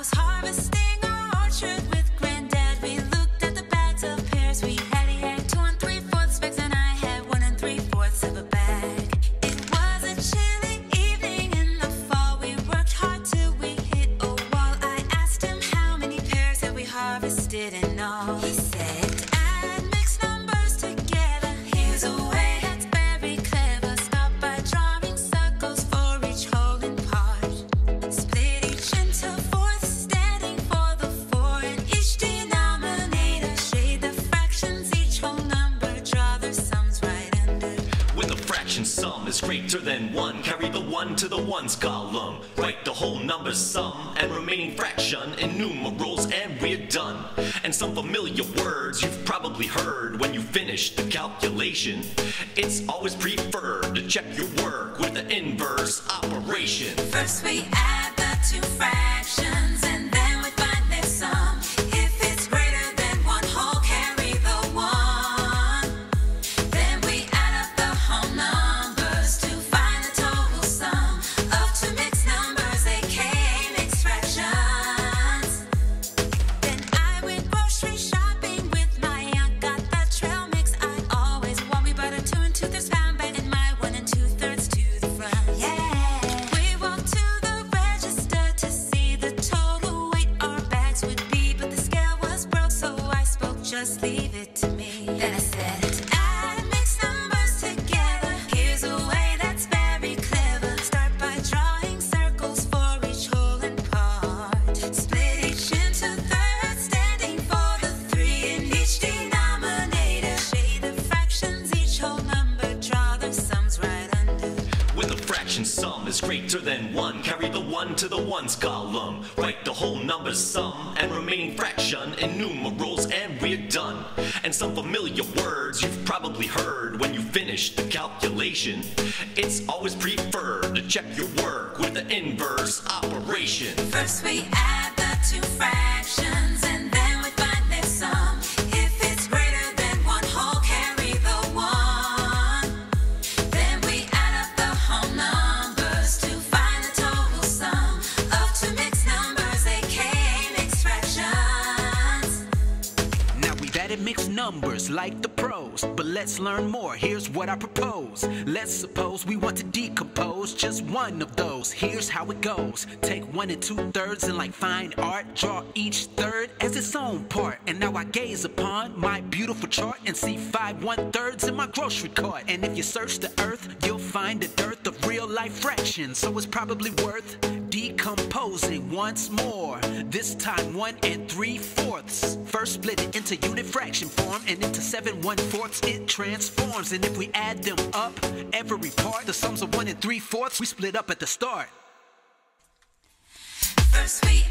was harvesting orchard. Is greater than 1, carry the 1 to the ones column. Write the whole number sum and remaining fraction in numerals, and we're done. And some familiar words you've probably heard when you finish the calculation. It's always preferred to check your work with the inverse operation. First we add the two fractions Just leave it to me. Then I said, fraction sum is greater than 1, carry the 1 to the ones column. Write the whole number sum and remaining fraction in numerals, and we're done. And some familiar words you've probably heard when you finish the calculation. It's always preferred to check your work with the inverse operation. First we add the two fractions Now we've numbers like the pros, but let's learn more. Here's what I propose. Let's suppose we want to decompose just one of those. Here's how it goes. Take one and two thirds and like fine art, draw each third as its own part. And now I gaze upon my beautiful chart and see five one thirds in my grocery cart. And if you search the earth, you'll find a dearth of real life fractions. So it's probably worth decomposing once more. This time one and three fourths. First split it into unit fraction form and into seven one fourths it transforms. And if we add them up, every part, the sums of one and three fourths, we split up at the start. First we